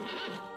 Ha ha ha!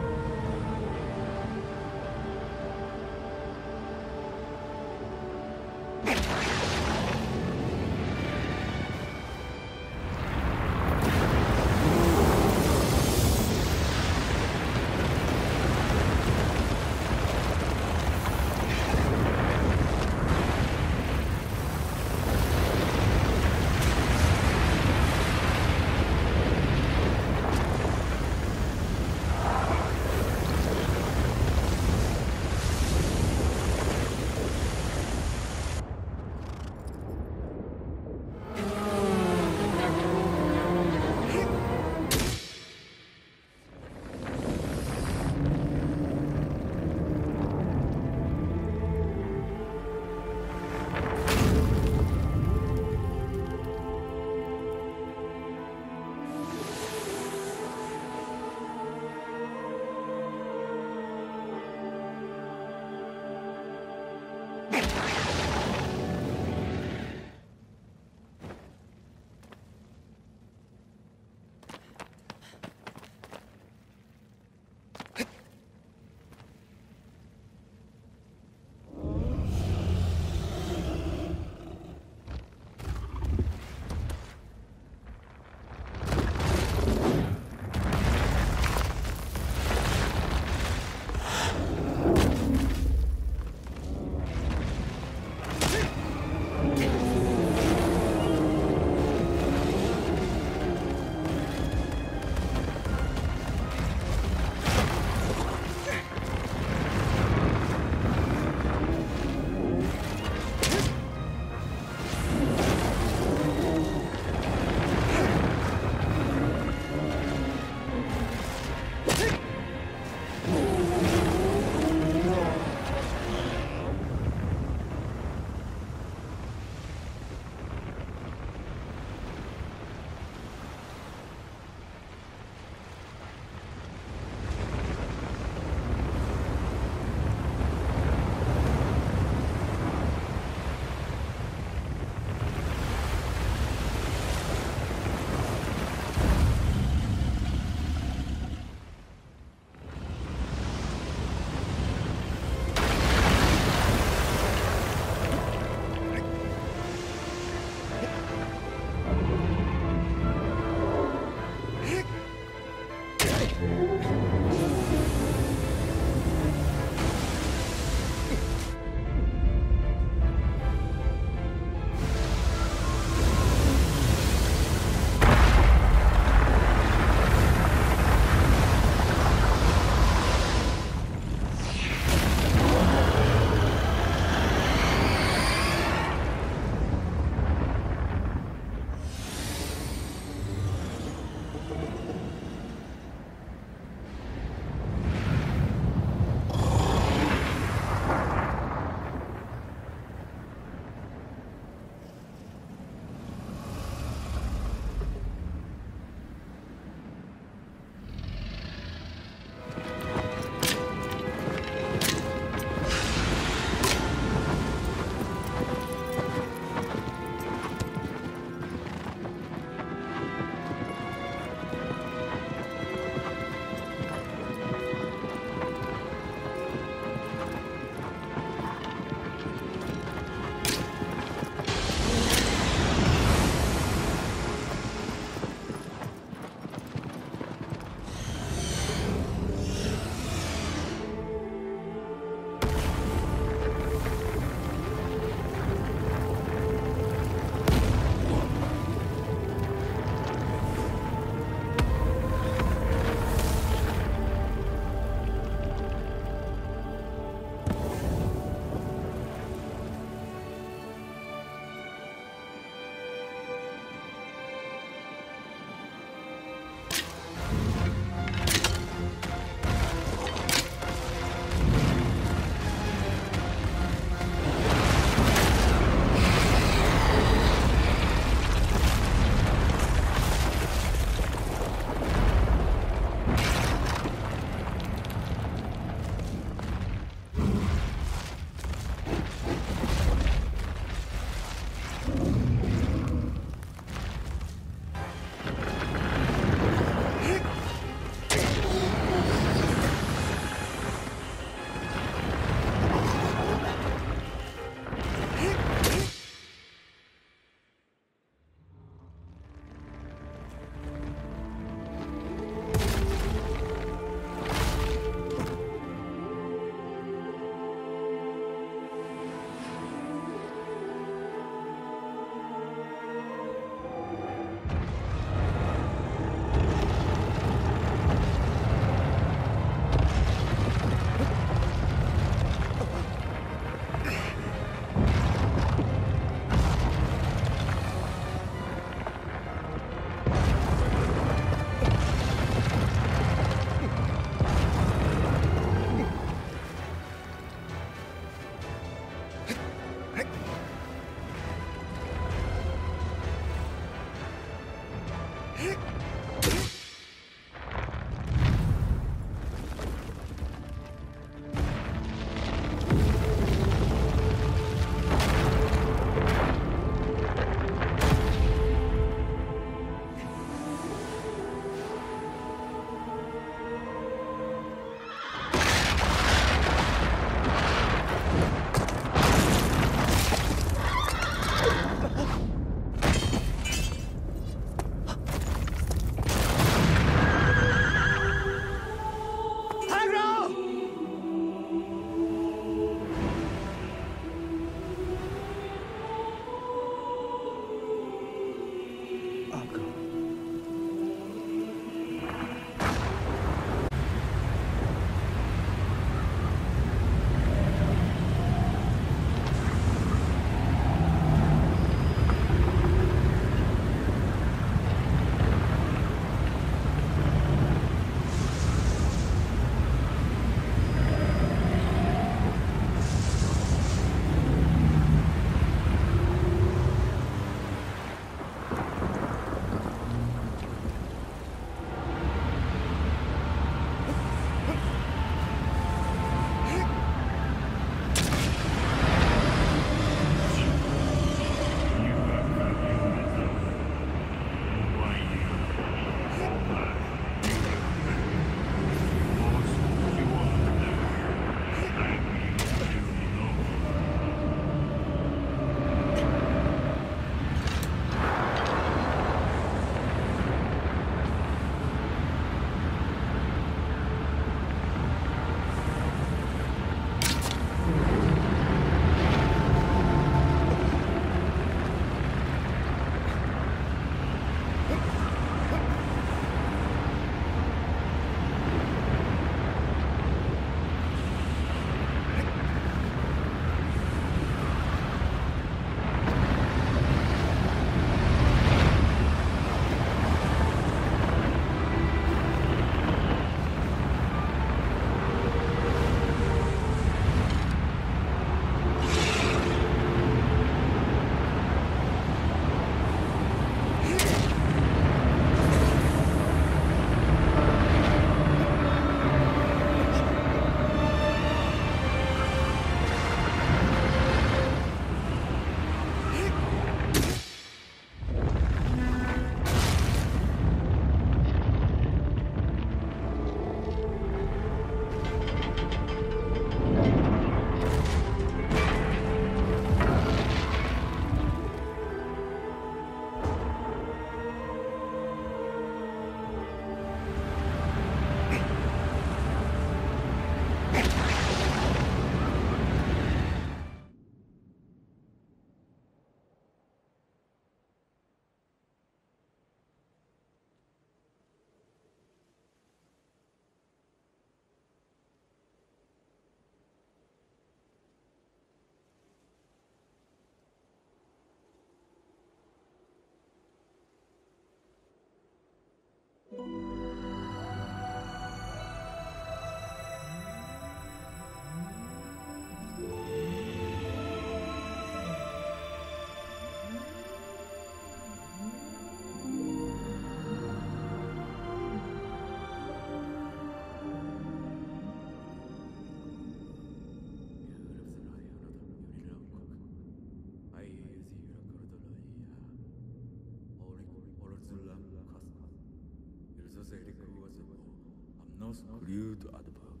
Glued to adverb.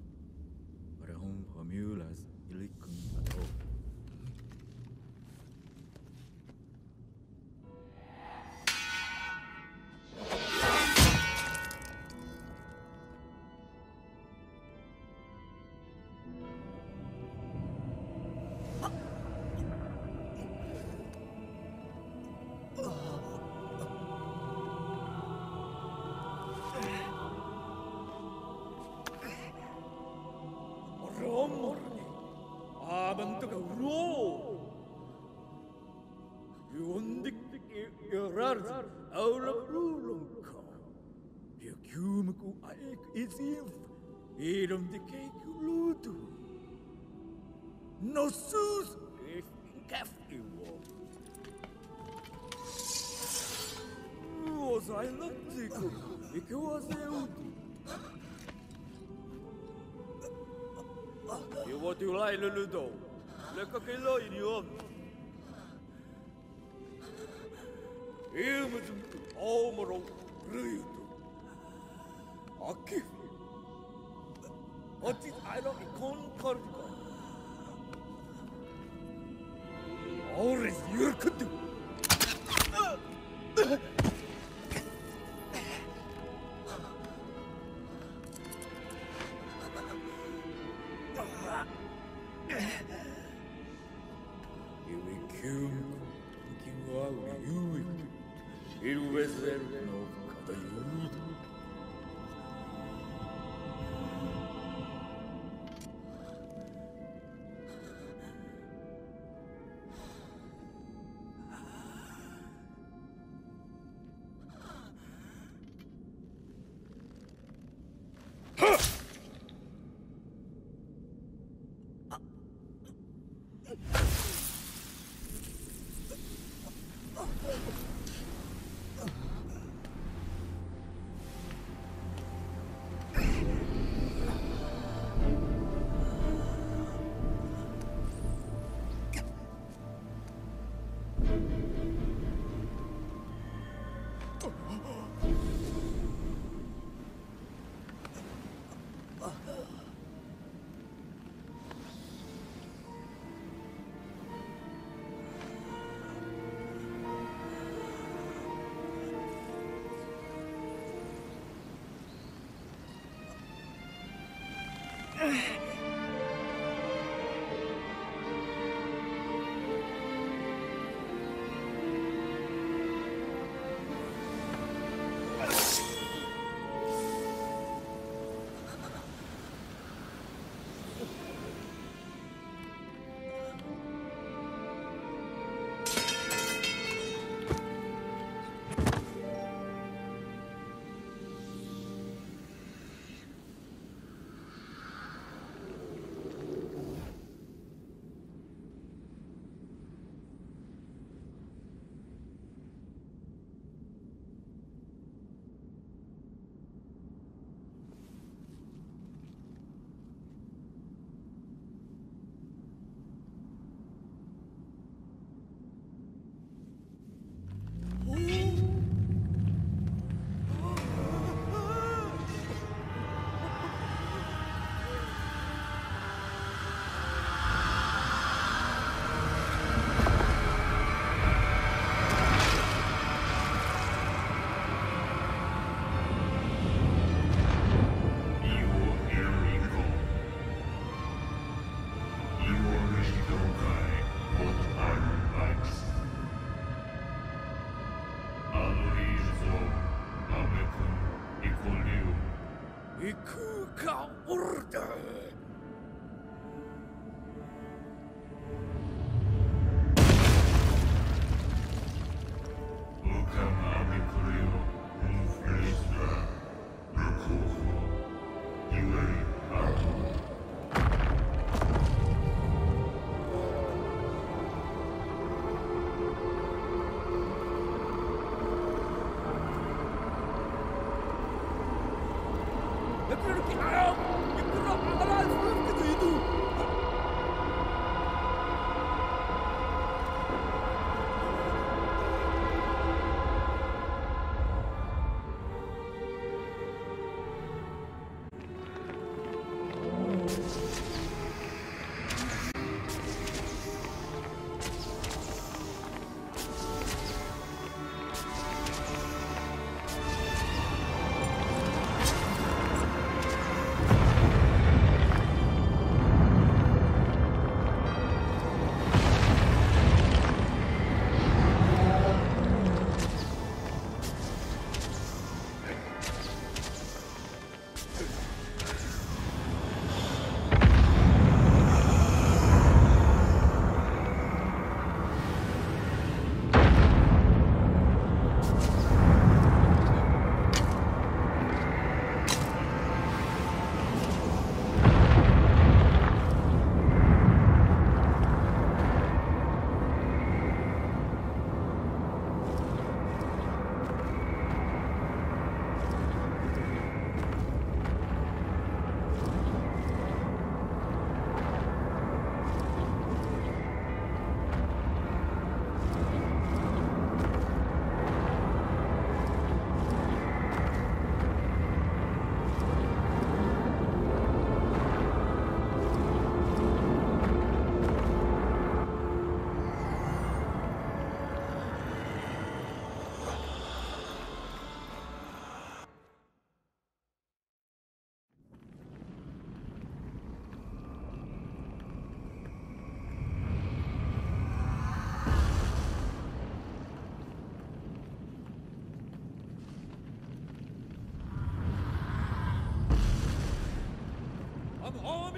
Parehum formulas ilicum ad hoc. Aik isif, irom de cake lutu. No sus if kafti wo. Kozailantiku, ikuaseutu. Iwatu lai luludo, leka kilo ini om. Ilmazumtu omaro ryutu. Akif. Otis airo ikon karika. Ores yurkutu. Ilikium,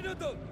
minutos.